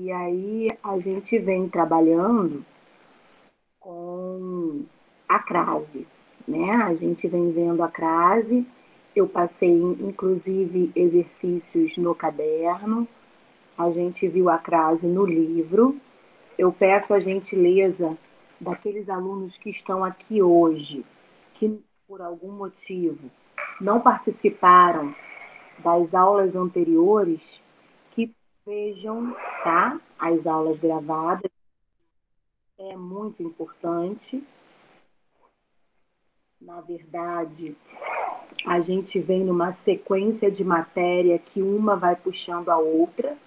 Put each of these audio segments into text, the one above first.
E aí a gente vem trabalhando com a crase, né? A gente vem vendo a crase. Eu passei, inclusive, exercícios no caderno. A gente viu a crase no livro. Eu peço a gentileza daqueles alunos que estão aqui hoje, que por algum motivo não participaram das aulas anteriores, vejam tá, as aulas gravadas. É muito importante. Na verdade, a gente vem numa sequência de matéria que uma vai puxando a outra.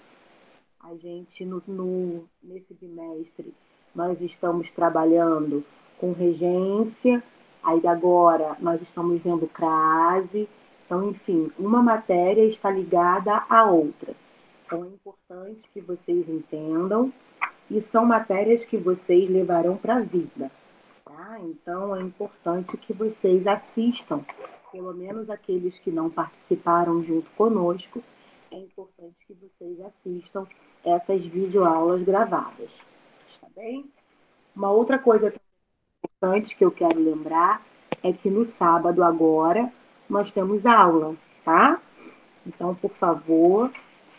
A gente, no, no, nesse bimestre, nós estamos trabalhando com regência, aí agora nós estamos vendo crase. Então, enfim, uma matéria está ligada à outra. Então, é importante que vocês entendam e são matérias que vocês levarão para a vida. Tá? Então, é importante que vocês assistam, pelo menos aqueles que não participaram junto conosco, é importante que vocês assistam essas videoaulas gravadas. Está bem? Uma outra coisa importante que eu quero lembrar é que no sábado agora nós temos aula, tá? Então, por favor,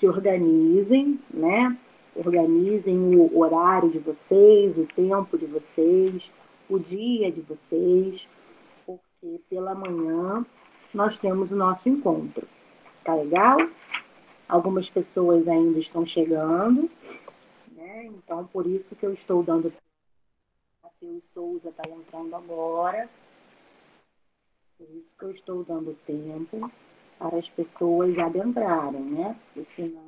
se organizem, né? Organizem o horário de vocês, o tempo de vocês, o dia de vocês, porque pela manhã nós temos o nosso encontro. Tá legal? Algumas pessoas ainda estão chegando, né? Então, por isso que eu estou dando. Matheus Souza está entrando agora. Por isso que eu estou dando tempo para as pessoas adentrarem, né? Porque senão.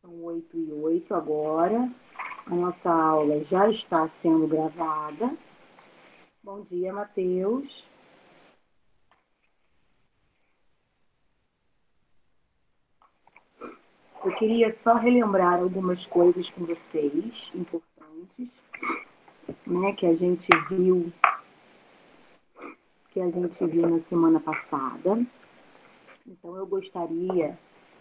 São oito e oito agora. A nossa aula já está sendo gravada. Bom dia, Matheus. Eu queria só relembrar algumas coisas com vocês importantes né, que a gente viu que a gente viu na semana passada. Então eu gostaria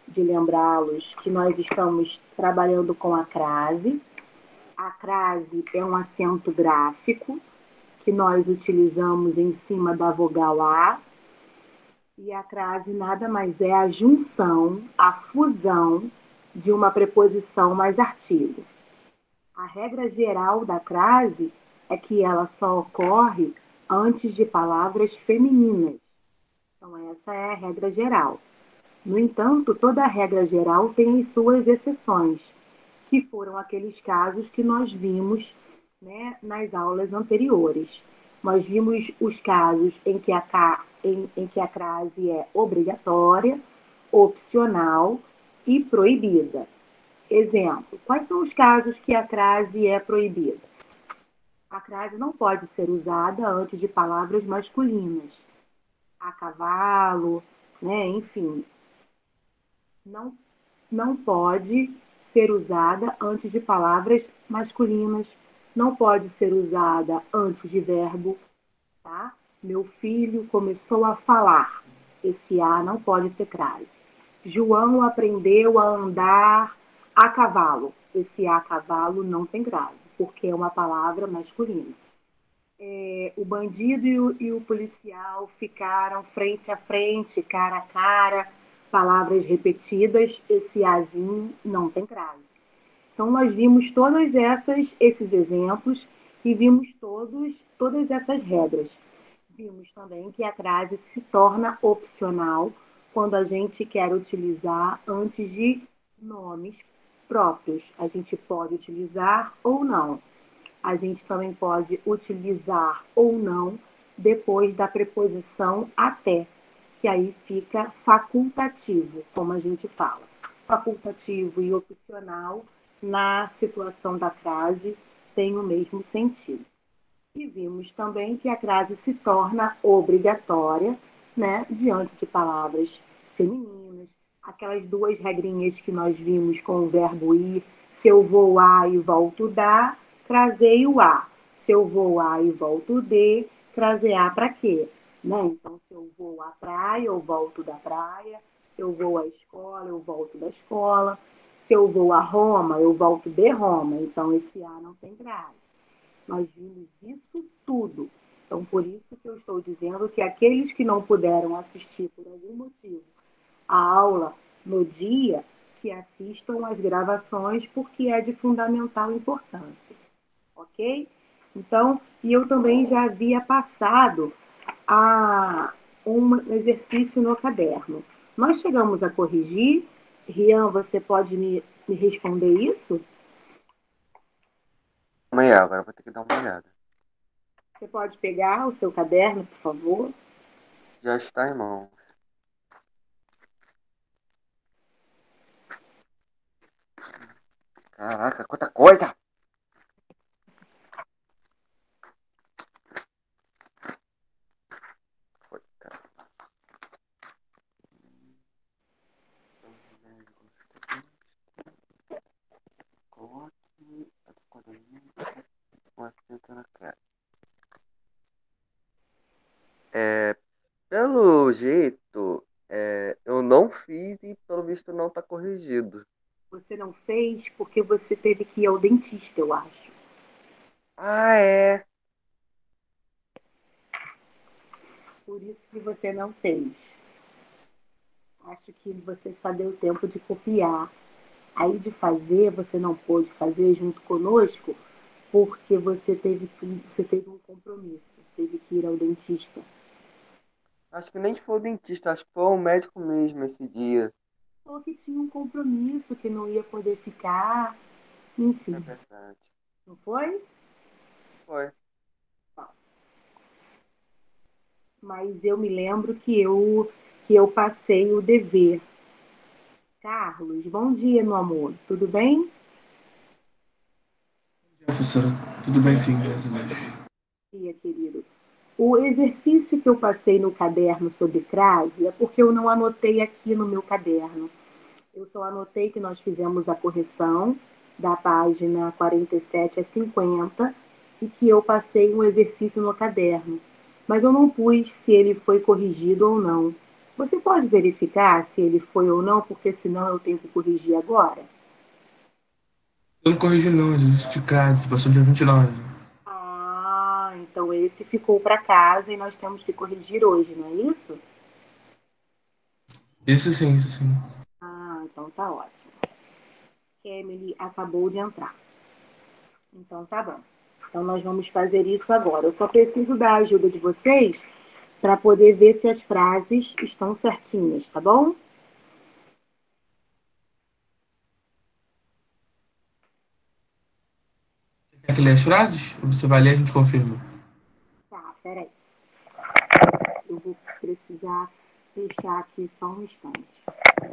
de lembrá-los que nós estamos trabalhando com a crase. A crase é um acento gráfico que nós utilizamos em cima da vogal A. E a crase nada mais é a junção, a fusão de uma preposição mais artigo. A regra geral da crase é que ela só ocorre antes de palavras femininas. Então, essa é a regra geral. No entanto, toda regra geral tem as suas exceções, que foram aqueles casos que nós vimos né, nas aulas anteriores. Nós vimos os casos em que, a, em, em que a crase é obrigatória, opcional e proibida. Exemplo: quais são os casos que a crase é proibida? A crase não pode ser usada antes de palavras masculinas. A cavalo, né? enfim. Não, não pode ser usada antes de palavras masculinas. Não pode ser usada antes de verbo. Tá? Meu filho começou a falar. Esse A não pode ter crase. João aprendeu a andar a cavalo. Esse a cavalo não tem crase porque é uma palavra masculina. É, o bandido e o, e o policial ficaram frente a frente, cara a cara, palavras repetidas, esse azinho não tem crase. Então nós vimos todos essas, esses exemplos e vimos todos, todas essas regras. Vimos também que a crase se torna opcional quando a gente quer utilizar antes de nomes próprios. A gente pode utilizar ou não. A gente também pode utilizar ou não depois da preposição até, que aí fica facultativo, como a gente fala. Facultativo e opcional, na situação da frase, tem o mesmo sentido. E vimos também que a frase se torna obrigatória, né, diante de palavras femininas, aquelas duas regrinhas que nós vimos com o verbo ir, se eu vou a e volto dar, trazei o a. Se eu vou a e volto de, trazer a para quê? Né? Então, se eu vou à praia, eu volto da praia. Se eu vou à escola, eu volto da escola. Se eu vou a Roma, eu volto de Roma. Então, esse A não tem crase. Nós vimos isso tudo. Então, por isso que eu estou dizendo que aqueles que não puderam assistir por algum motivo a aula no dia, que assistam as gravações, porque é de fundamental importância. Ok? Então, e eu também já havia passado a um exercício no caderno. Nós chegamos a corrigir. Rian, você pode me, me responder isso? Amanhã, agora vou ter que dar uma olhada. Você pode pegar o seu caderno, por favor? Já está, irmão. Caraca, quanta coisa! É, pelo jeito, é, eu não fiz e pelo visto não está corrigido. Você não fez porque você teve que ir ao dentista, eu acho. Ah, é. Por isso que você não fez. Acho que você só deu tempo de copiar. Aí de fazer, você não pôde fazer junto conosco porque você teve, você teve um compromisso, teve que ir ao dentista. Acho que nem foi o dentista, acho que foi o médico mesmo esse dia. Ou que tinha um compromisso, que não ia poder ficar. Enfim. É verdade. Não foi? Foi. Mas eu me lembro que eu, que eu passei o dever. Carlos, bom dia, meu amor. Tudo bem? Bom dia, professora. Tudo bem, sim, graças a Deus. Bom dia, querido. O exercício que eu passei no caderno sobre crase é porque eu não anotei aqui no meu caderno. Eu só anotei que nós fizemos a correção da página 47 a 50 e que eu passei um exercício no caderno. Mas eu não pus se ele foi corrigido ou não. Você pode verificar se ele foi ou não, porque senão eu tenho que corrigir agora? Eu não corrigi, não, de crase, passou dia 29. Ah, então esse ficou para casa e nós temos que corrigir hoje, não é isso? Isso sim, isso sim. Então tá ótimo. Emily acabou de entrar. Então tá bom. Então nós vamos fazer isso agora. Eu só preciso da ajuda de vocês para poder ver se as frases estão certinhas, tá bom? Quer que lê as frases? Ou você vai ler e a gente confirma? Tá, peraí. Eu vou precisar fechar aqui só um instante.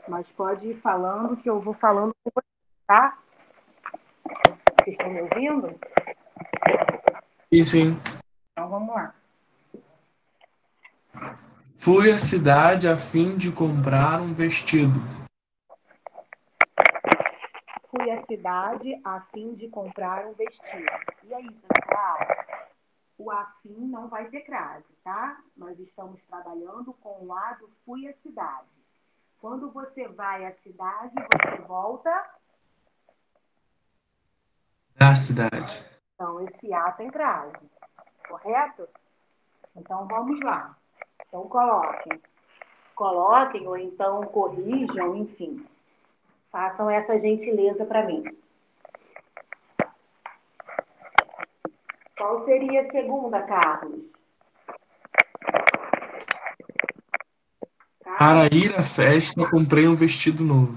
Mas pode ir falando que eu vou falando com você, tá? Vocês estão me ouvindo? Sim, sim. Então vamos lá. Fui à cidade a fim de comprar um vestido. Fui à cidade a fim de comprar um vestido. E aí, pessoal? O afim não vai ter crase, tá? Nós estamos trabalhando com o A do fui à cidade. Quando você vai à cidade, você volta. Da cidade. Então, esse A tem crase, correto? Então, vamos lá. Então, coloquem. Coloquem ou então corrijam, enfim. Façam essa gentileza para mim. Qual seria a segunda, Carlos? Para ir à festa, comprei um vestido novo.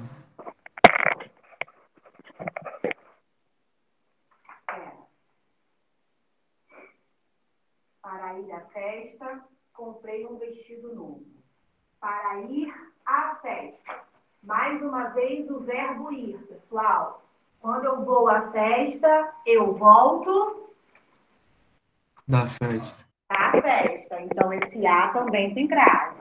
Para ir à festa, comprei um vestido novo. Para ir à festa. Mais uma vez o verbo ir, pessoal. Quando eu vou à festa, eu volto Da festa. à festa. Então, esse A também tem crase.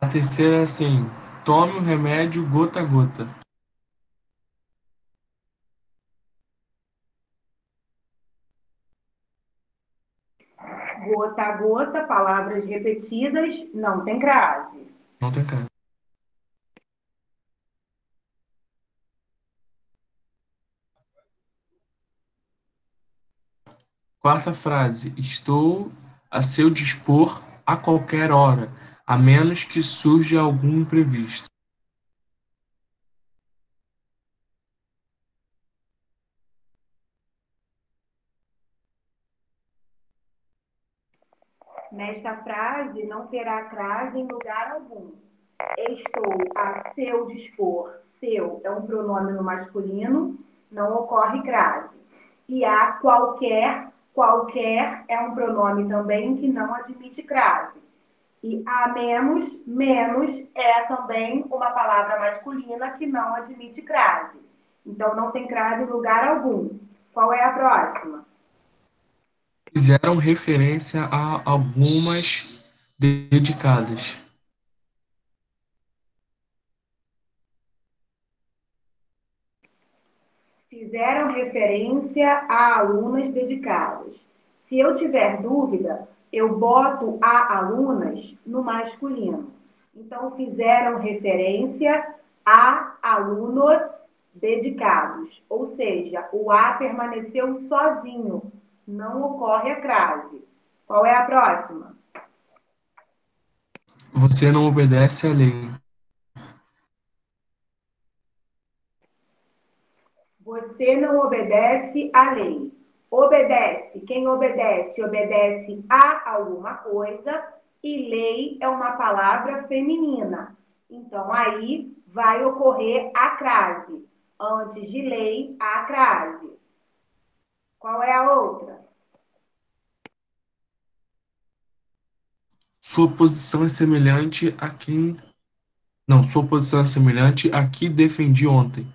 A terceira é assim: tome o remédio gota a gota. Gota a gota, palavras repetidas, não tem crase. Não tem crase. Quarta frase: Estou a seu dispor a qualquer hora, a menos que surja algum imprevisto. Nesta frase não terá crase em lugar algum. Estou a seu dispor. Seu é um pronome no masculino, não ocorre crase. E a qualquer, qualquer é um pronome também que não admite crase. E a menos, menos é também uma palavra masculina que não admite crase. Então não tem crase em lugar algum. Qual é a próxima? Fizeram referência a algumas dedicadas. Fizeram referência a alunas dedicadas. Se eu tiver dúvida, eu boto a alunas no masculino. Então, fizeram referência a alunos dedicados, ou seja, o A permaneceu sozinho, não ocorre a crase. Qual é a próxima? Você não obedece à lei. Você não obedece à lei. Obedece. Quem obedece, obedece a alguma coisa. E lei é uma palavra feminina. Então, aí vai ocorrer a crase. Antes de lei, a crase. Qual é a outra? Sua posição é semelhante a quem. Não, sua posição é semelhante a que defendi ontem.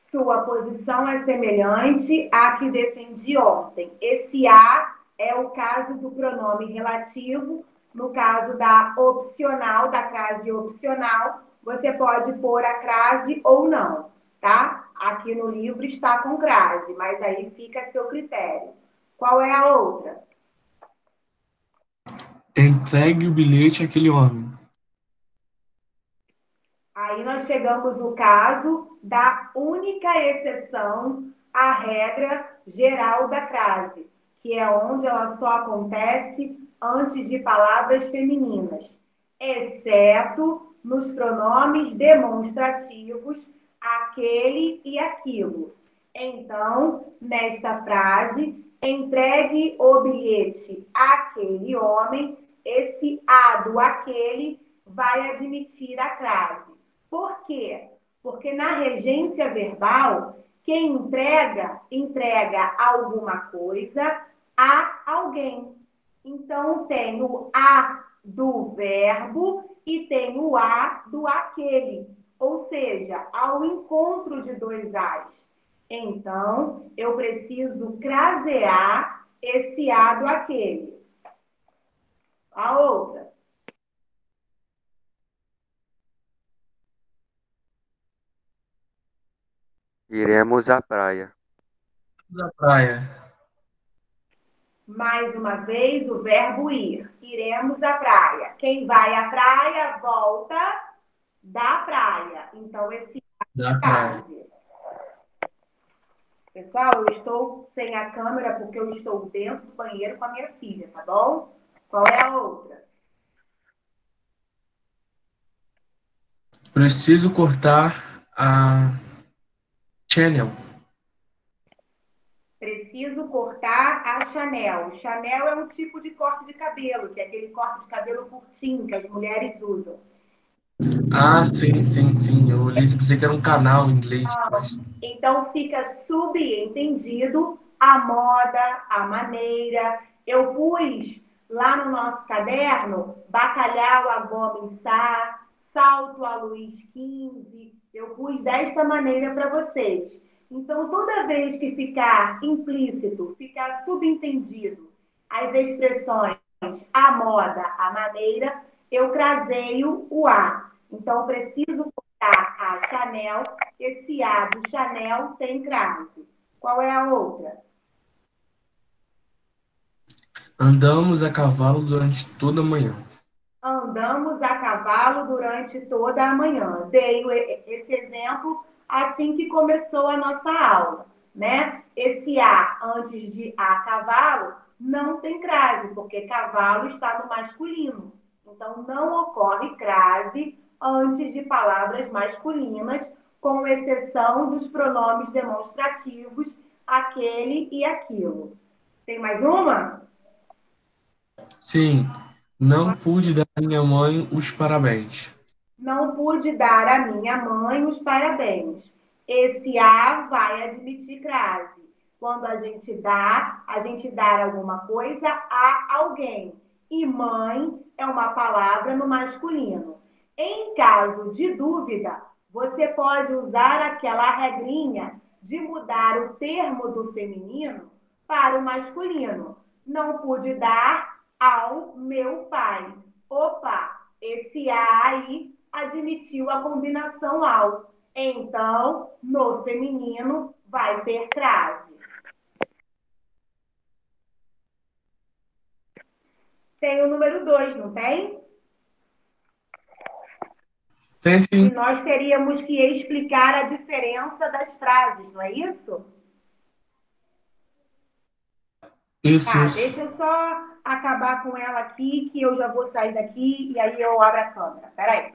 Sua posição é semelhante à que defendi ontem. Esse a é o caso do pronome relativo. No caso da opcional, da crase opcional, você pode pôr a crase ou não, tá? Aqui no livro está com crase, mas aí fica a seu critério. Qual é a outra? Entregue o bilhete àquele homem. Chegamos no caso da única exceção à regra geral da crase, que é onde ela só acontece antes de palavras femininas, exceto nos pronomes demonstrativos aquele e aquilo. Então, nesta frase, entregue o bilhete àquele homem, esse a do aquele vai admitir a crase. Por quê? Porque na regência verbal, quem entrega, entrega alguma coisa a alguém. Então, tem o a do verbo e tem o a do aquele ou seja, ao encontro de dois A's. Então, eu preciso crasear esse A do aquele. A outra. Iremos à praia. À praia. Mais uma vez, o verbo ir. Iremos à praia. Quem vai à praia, volta da praia. Então, esse da praia. Pessoal, eu estou sem a câmera porque eu estou dentro do banheiro com a minha filha, tá bom? Qual é a outra? Preciso cortar a Chanel. Preciso cortar a Chanel. Chanel é um tipo de corte de cabelo, que é aquele corte de cabelo curtinho que as mulheres usam. Ah, sim, sim, sim. Eu li, pensei que era um canal em inglês. Mas... Então fica subentendido a moda, a maneira. Eu pus lá no nosso caderno bacalhau a goma sá, salto a luz 15. Eu pus desta maneira para vocês. Então, toda vez que ficar implícito, ficar subentendido as expressões a moda, a maneira, eu craseio o A. Então, preciso colocar a Chanel. Esse A do Chanel tem crase. Qual é a outra? Andamos a cavalo durante toda a manhã. Andamos a cavalo durante toda a manhã. Dei esse exemplo assim que começou a nossa aula, né? Esse A antes de a cavalo não tem crase, porque cavalo está no masculino. Então, não ocorre crase antes de palavras masculinas, com exceção dos pronomes demonstrativos aquele e aquilo. Tem mais uma? Sim, não pude dar à minha mãe os parabéns. Não pude dar à minha mãe os parabéns. Esse A vai admitir crase. Quando a gente dá, a gente dá alguma coisa a alguém. E mãe é uma palavra no masculino. Em caso de dúvida, você pode usar aquela regrinha de mudar o termo do feminino para o masculino. Não pude dar ao meu pai. Opa, esse A aí admitiu a combinação ao. Então, no feminino, vai ter crase. Tem o número 2, não tem? Tem sim. E nós teríamos que explicar a diferença das frases, não é isso? Isso, Tá, isso. deixa eu só acabar com ela aqui, que eu já vou sair daqui e aí eu abro a câmera. Peraí.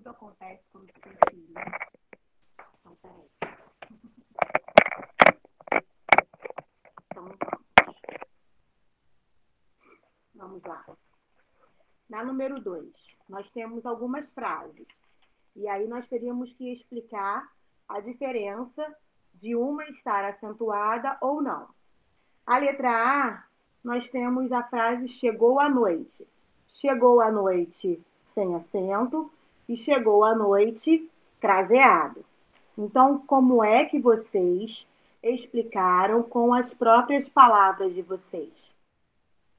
Tudo acontece quando você tem filho. Então, peraí. Então, vamos. Vamos lá. Na número 2, nós temos algumas frases. E aí nós teríamos que explicar a diferença de uma estar acentuada ou não. A letra A, nós temos a frase chegou à noite. Chegou à noite sem acento e chegou à noite craseado. Então, como é que vocês explicaram com as próprias palavras de vocês?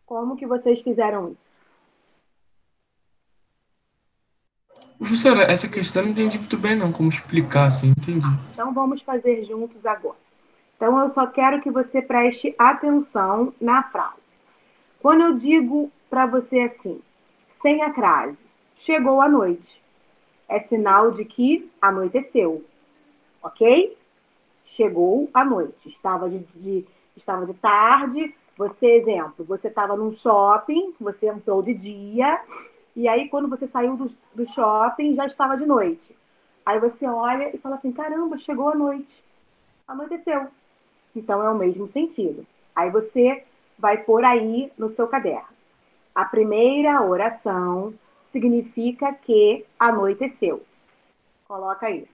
Como que vocês fizeram isso? Professora, essa questão não entendi muito bem, não. Como explicar, assim, entendi. Então, vamos fazer juntos agora. Então, eu só quero que você preste atenção na frase. Quando eu digo para você assim, sem a crase, chegou a noite, é sinal de que anoiteceu, ok? Chegou a noite, estava de, de estava de tarde. Você, exemplo, você estava num shopping, você entrou de dia, e aí quando você saiu do, do shopping já estava de noite. Aí você olha e fala assim: caramba, chegou a noite, anoiteceu. Então é o mesmo sentido. Aí você vai pôr aí no seu caderno. A primeira oração significa que anoiteceu. Coloca aí.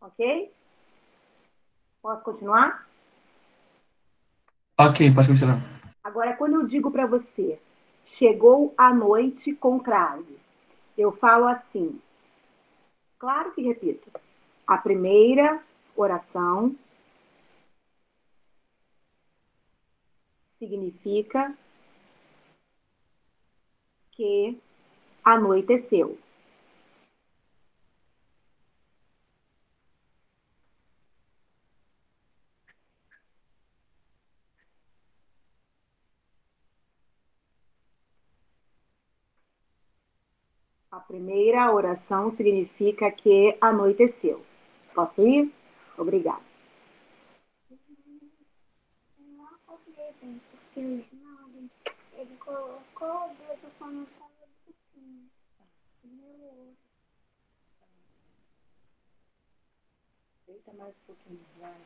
Ok? Posso continuar? Ok, pode continuar. Agora, quando eu digo para você, chegou a noite com crase, eu falo assim. Claro que repito. A primeira oração significa que anoiteceu. A primeira oração significa que anoiteceu. Posso ir? Obrigada. ele colocou o dedo estava. Deita mais um pouquinho, vai.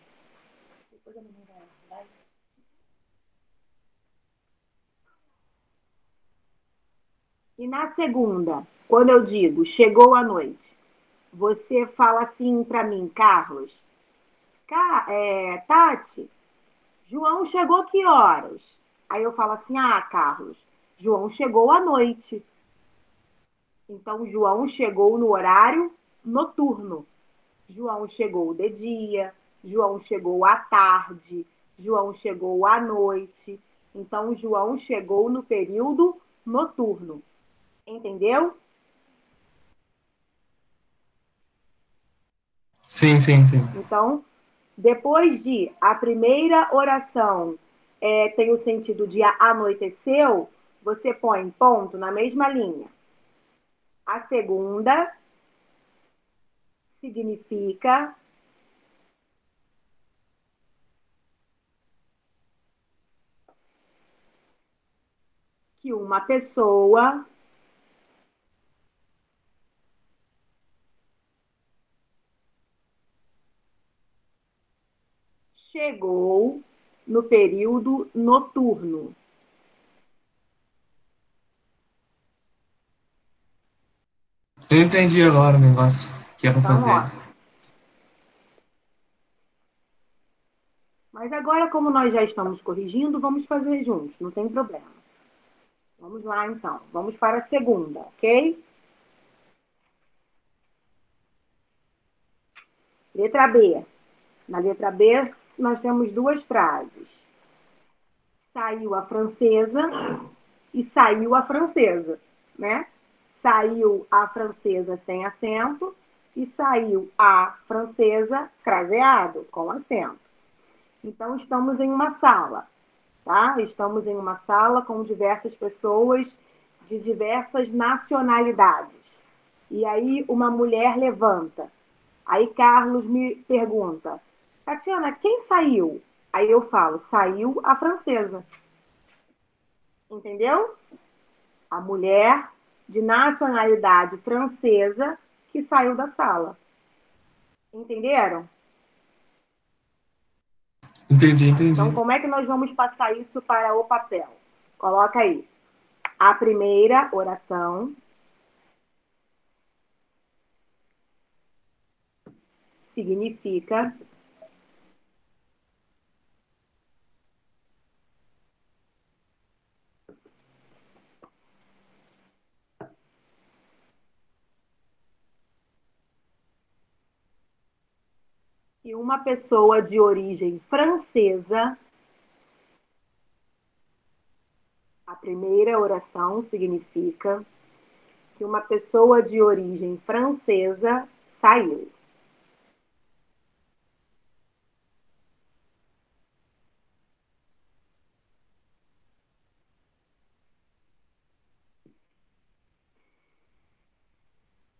Depois a menina vai. E na segunda, quando eu digo chegou a noite, você fala assim para mim, Carlos, Ca é, Tati, João chegou que horas? Aí eu falo assim, ah, Carlos, João chegou à noite. Então, João chegou no horário noturno. João chegou de dia, João chegou à tarde, João chegou à noite. Então, João chegou no período noturno. Entendeu? Sim, sim, sim. Então, depois de a primeira oração é, tem o sentido de anoiteceu, você põe ponto na mesma linha. A segunda significa que uma pessoa chegou no período noturno. Eu entendi agora o negócio que é para Então, fazer. ó. Mas agora, como nós já estamos corrigindo, vamos fazer juntos, não tem problema. Vamos lá, então. Vamos para a segunda, ok? Letra B. Na letra B, nós temos duas frases. Saiu a francesa e saiu a francesa, né? Saiu a francesa sem acento e saiu a francesa craseado, com acento. Então, estamos em uma sala, tá? Estamos em uma sala com diversas pessoas de diversas nacionalidades. E aí, uma mulher levanta. Aí, Carlos me pergunta: Tatiana, quem saiu? Aí eu falo: saiu a francesa. Entendeu? A mulher de nacionalidade francesa que saiu da sala. Entenderam? Entendi, entendi. Então, como é que nós vamos passar isso para o papel? Coloca aí. A primeira oração significa uma pessoa de origem francesa. A primeira oração significa que uma pessoa de origem francesa saiu.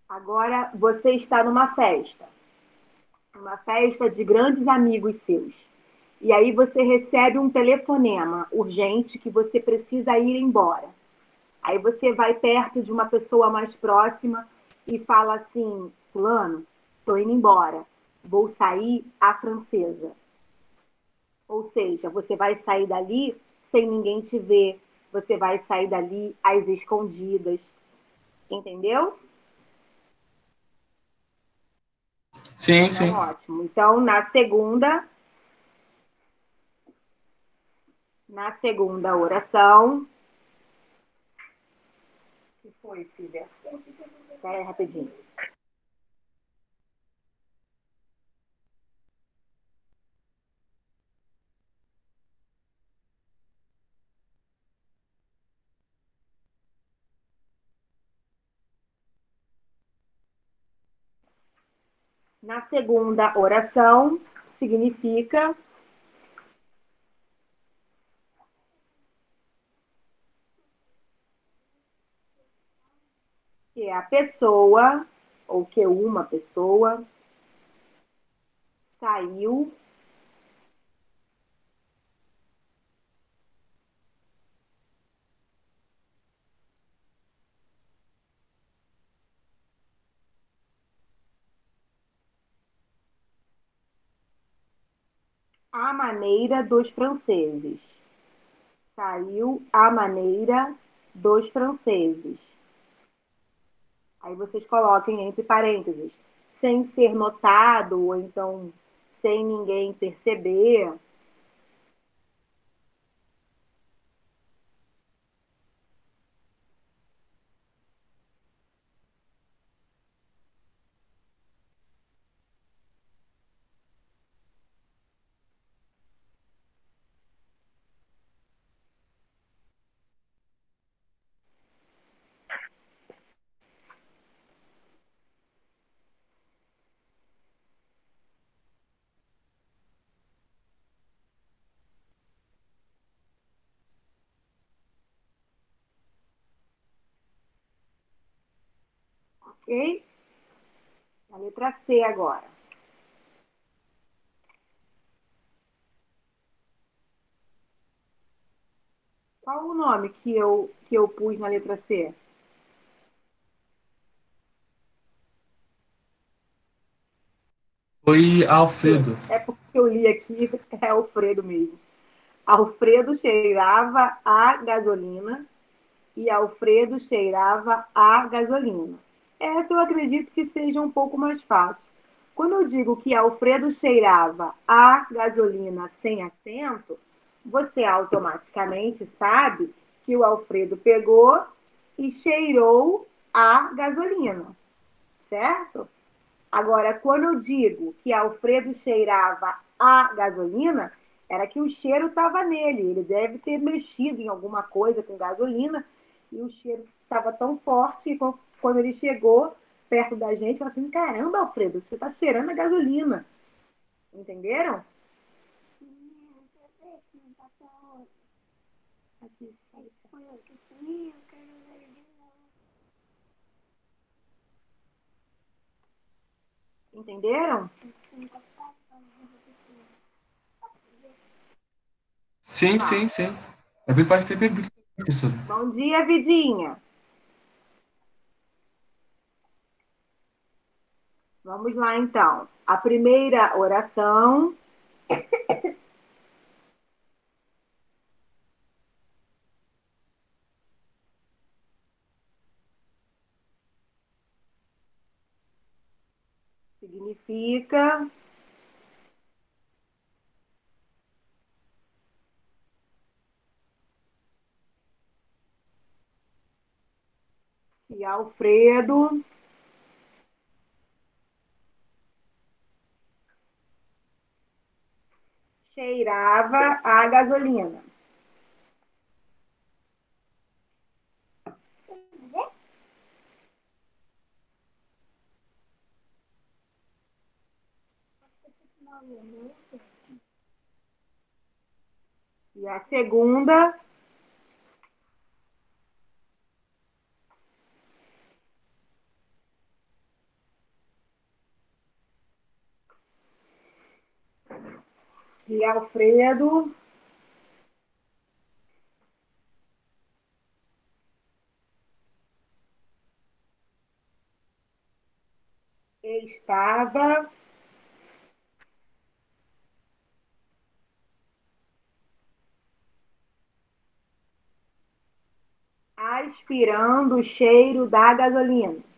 Agora você está numa festa uma festa de grandes amigos seus. E aí você recebe um telefonema urgente que você precisa ir embora. Aí você vai perto de uma pessoa mais próxima e fala assim: Fulano, estou indo embora, vou sair à francesa. Ou seja, você vai sair dali sem ninguém te ver, você vai sair dali às escondidas. Entendeu? Sim, Então, sim. ótimo. Então, na segunda, na segunda oração. O que foi, filha? Espera aí, rapidinho. Na segunda oração, significa que a pessoa, ou que uma pessoa, saiu maneira dos franceses. Saiu à maneira dos franceses. Aí vocês coloquem entre parênteses, sem ser notado, ou então sem ninguém perceber. Ok? A letra C agora. Qual o nome que eu, que eu pus na letra C? Foi Alfredo. É porque eu li aqui, é Alfredo mesmo. Alfredo cheirava a gasolina e Alfredo cheirava a gasolina. Essa eu acredito que seja um pouco mais fácil. Quando eu digo que Alfredo cheirava a gasolina sem acento, você automaticamente sabe que o Alfredo pegou e cheirou a gasolina, certo? Agora, quando eu digo que Alfredo cheirava a gasolina, era que o cheiro estava nele. Ele deve ter mexido em alguma coisa com gasolina e o cheiro estava tão forte quando ele chegou perto da gente, falou assim: caramba, Alfredo, você está cheirando a gasolina. Entenderam? Entenderam? Sim, sim, sim. A gente pode ter bebido, professora. Bom dia, Vidinha. Vamos lá, então. A primeira oração. Significa que Alfredo cheirava a gasolina. E a segunda e Alfredo estava aspirando o cheiro da gasolina.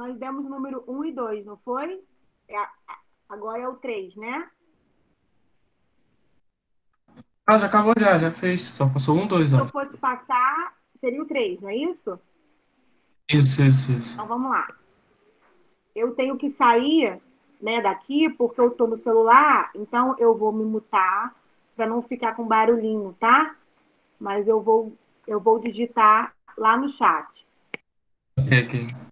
Nós demos o número 1 e 2, não foi? É agora é o 3, né? Ah, já acabou já, já fez. Só passou um, dois, Se ó. eu fosse passar, seria o 3, não é isso? Isso, isso, isso. Então vamos lá. Eu tenho que sair, né, daqui porque eu tô no celular, então eu vou me mutar para não ficar com barulhinho, tá? Mas eu vou eu vou digitar lá no chat. Ok, ok.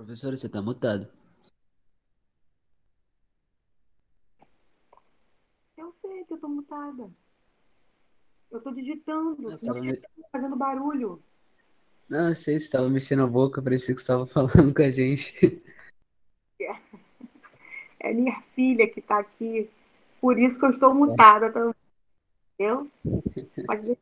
Professora, você tá mutado. Eu sei que eu tô mutada. Eu tô digitando, Eu tava me- fazendo barulho. Não, eu sei, você tava mexendo a boca, parecia que você tava falando com a gente. É minha filha que tá aqui. Por isso que eu estou mutada também. Entendeu? Pode ver.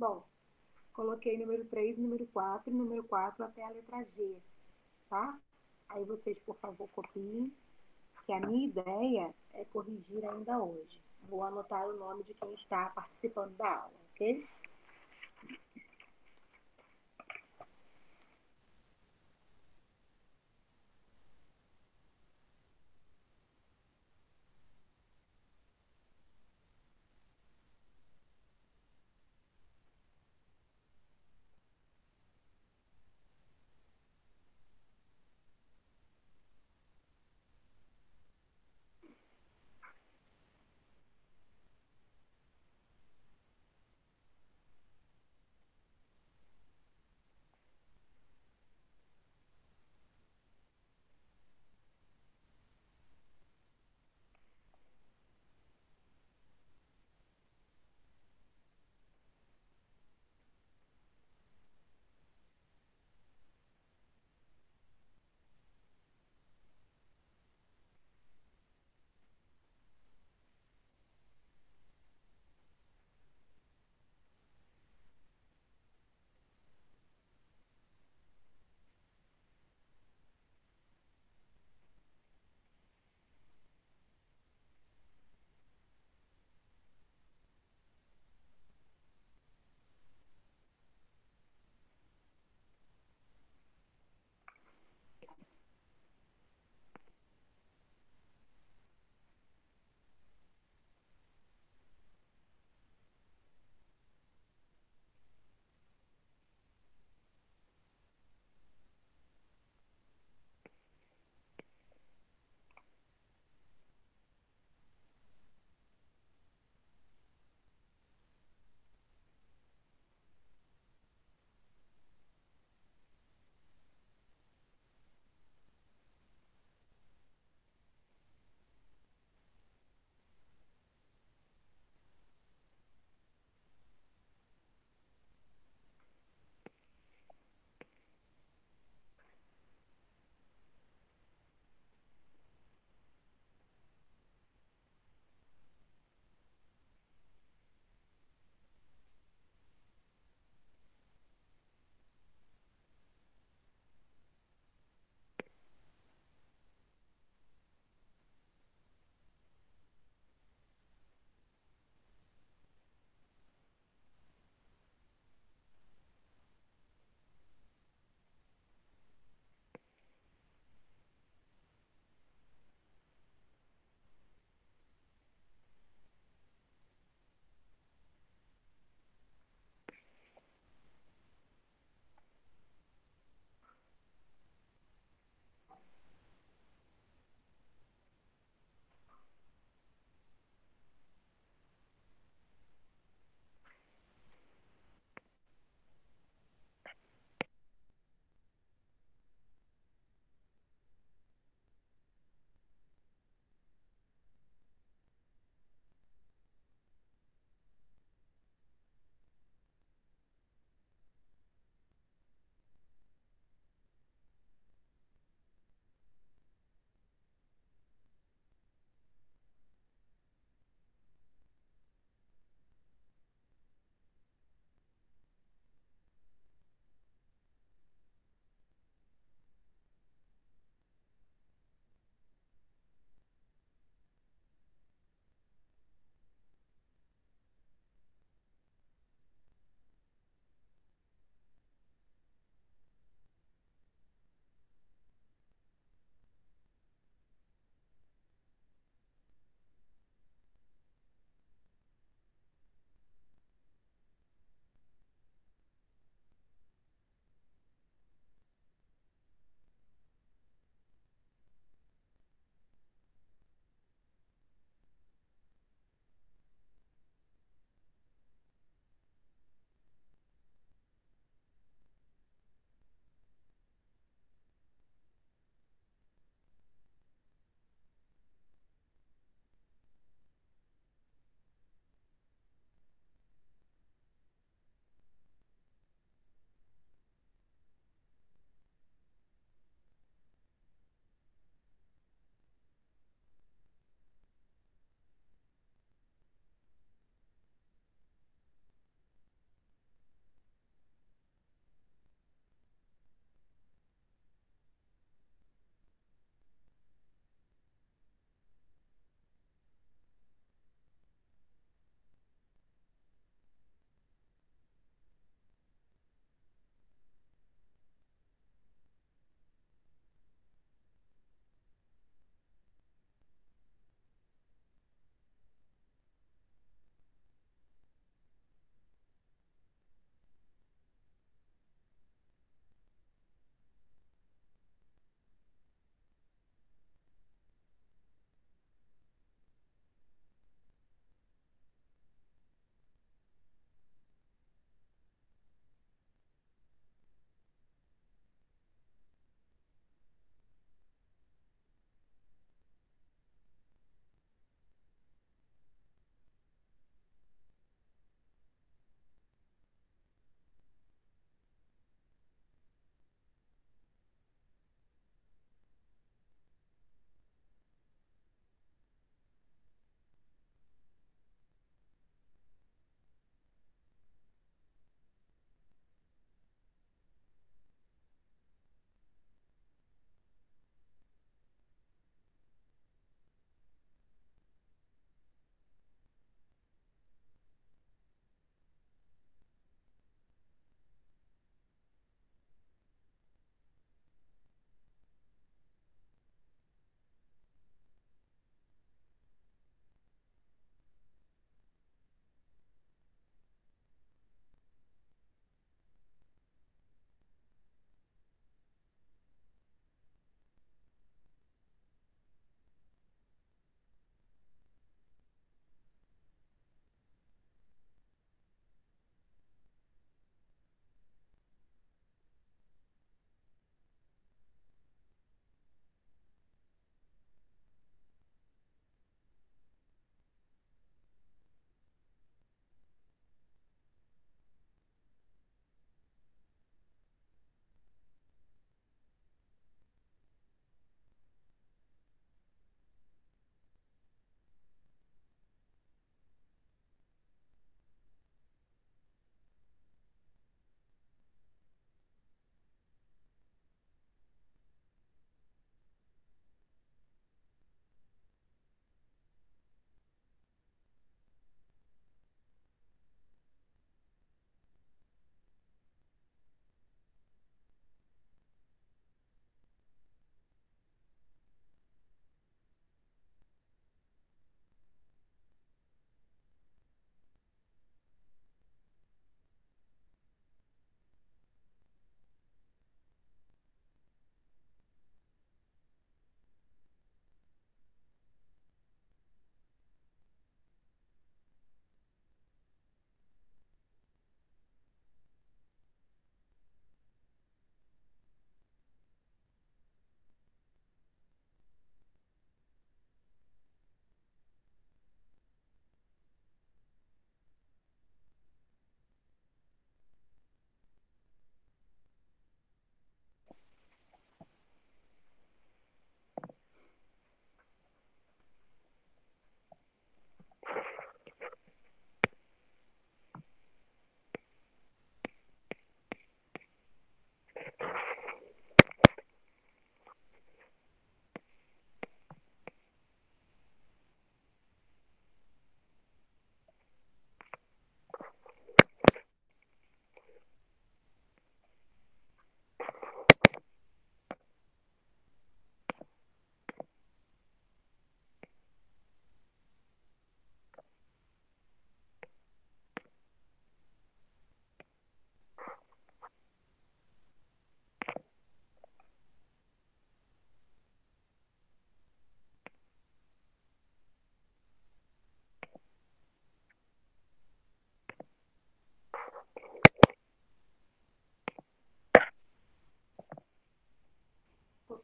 Bom, coloquei número 3, número 4 e número 4 até a letra G, tá? Aí vocês, por favor, copiem, que a minha ideia é corrigir ainda hoje. Vou anotar o nome de quem está participando da aula, ok?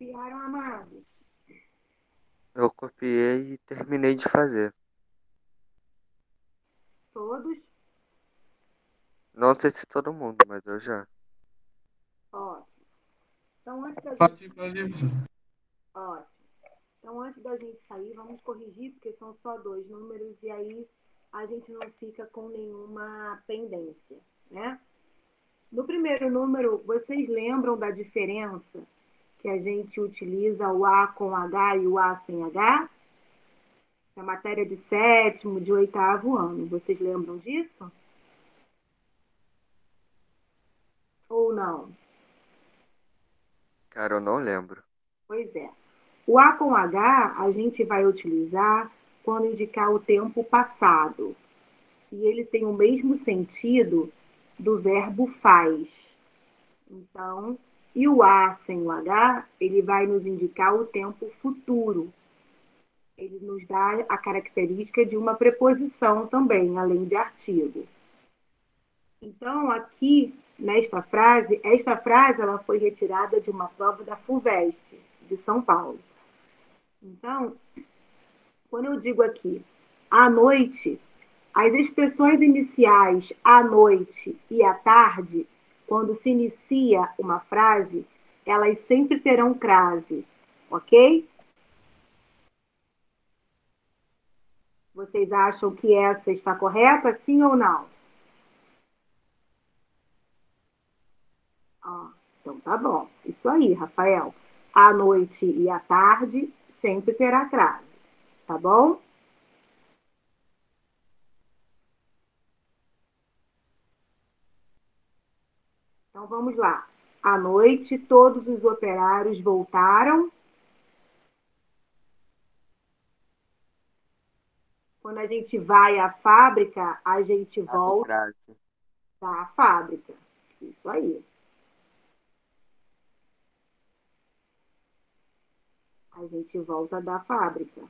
Copiaram, amado? Eu copiei e terminei de fazer. Todos? Não sei se todo mundo, mas eu já. Ótimo. Então, antes da gente, Pode, pode. ótimo. Então, antes da gente sair, vamos corrigir, porque são só dois números e aí a gente não fica com nenhuma pendência, né? No primeiro número, vocês lembram da diferença que a gente utiliza o A com H e o A sem H? É matéria de sétimo, de oitavo ano. Vocês lembram disso? Ou não? Cara, eu não lembro. Pois é. O A com H a gente vai utilizar quando indicar o tempo passado. E ele tem o mesmo sentido do verbo faz. Então, e o A sem o H, ele vai nos indicar o tempo futuro. Ele nos dá a característica de uma preposição também, além de artigo. Então, aqui nesta frase, esta frase ela foi retirada de uma prova da FUVEST, de São Paulo. Então, quando eu digo aqui à noite, as expressões iniciais à noite e à tarde, quando se inicia uma frase, elas sempre terão crase, ok? Vocês acham que essa está correta, sim ou não? Ah, então tá bom. Isso aí, Rafael. À noite e à tarde sempre terá crase, tá bom? Então vamos lá. À noite, todos os operários voltaram. Quando a gente vai à fábrica, a gente Tá volta da fábrica. Isso aí. A gente volta da fábrica.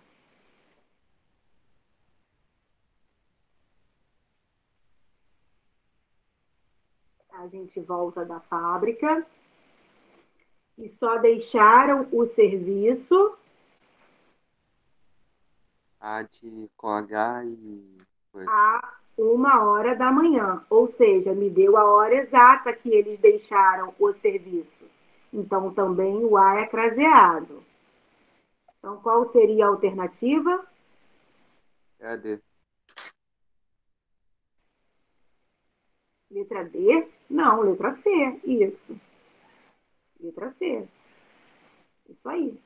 A gente volta da fábrica e só deixaram o serviço A de H e. a uma hora da manhã, ou seja, me deu a hora exata que eles deixaram o serviço. Então também o A é craseado. Então qual seria a alternativa? Cadê? Letra D? Não, letra C. Isso. Letra C. Isso aí.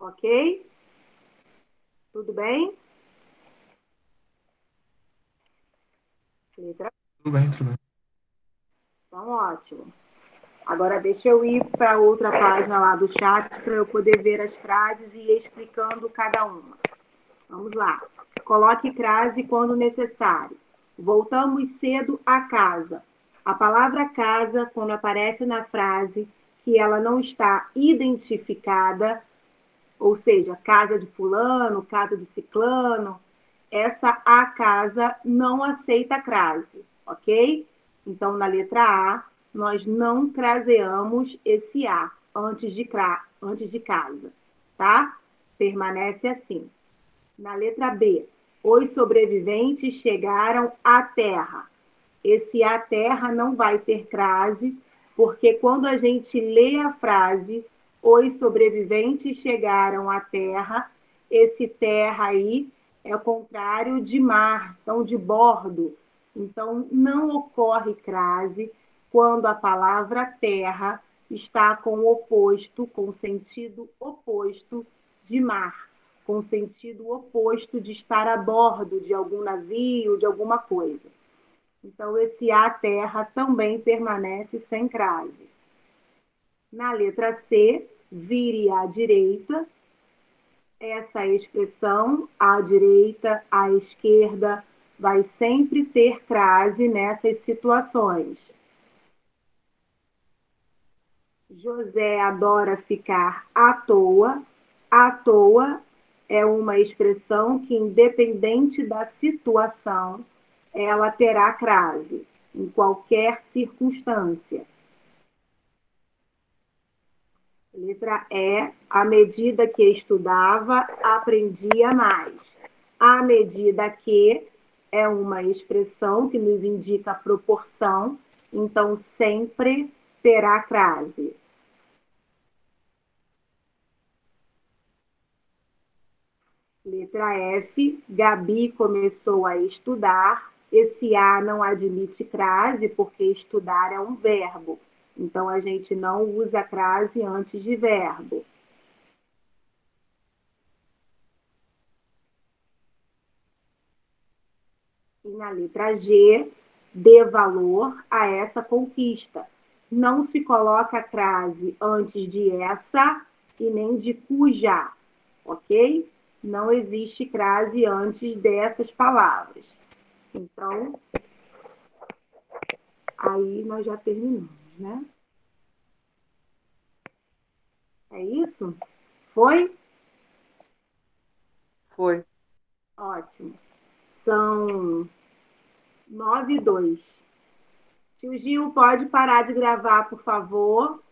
Ok? Tudo bem? Letra Tudo bem, tudo bem. Então, ótimo. Agora deixa eu ir para outra página lá do chat para eu poder ver as frases e ir explicando cada uma. Vamos lá. Coloque crase quando necessário. Voltamos cedo à casa. A palavra casa, quando aparece na frase que ela não está identificada, ou seja, casa de fulano, casa de ciclano, essa a casa não aceita crase, ok? Então, na letra A, nós não craseamos esse A antes de, cra, antes de casa, tá? Permanece assim. Na letra B, os sobreviventes chegaram à Terra. Esse à Terra não vai ter crase, porque quando a gente lê a frase, os sobreviventes chegaram à Terra, esse terra aí é o contrário de mar, então de bordo. Então, não ocorre crase quando a palavra terra está com o oposto, com sentido oposto de mar, com sentido oposto de estar a bordo de algum navio, de alguma coisa. Então, esse a terra também permanece sem crase. Na letra C, vire à direita. Essa expressão, à direita, à esquerda, vai sempre ter crase nessas situações. José adora ficar à toa. À toa é uma expressão que, independente da situação, ela terá crase, em qualquer circunstância. Letra E, à medida que estudava, aprendia mais. À medida que é uma expressão que nos indica proporção, então sempre terá crase. Letra F, Gabi começou a estudar. Esse A não admite crase porque estudar é um verbo. Então a gente não usa crase antes de verbo. E na letra G, dê valor a essa conquista. Não se coloca crase antes de essa e nem de cuja, ok? Não existe crase antes dessas palavras. Então, aí nós já terminamos, né? É isso? Foi? Foi. Ótimo. São nove e dois. Tio Gil, pode parar de gravar, por favor?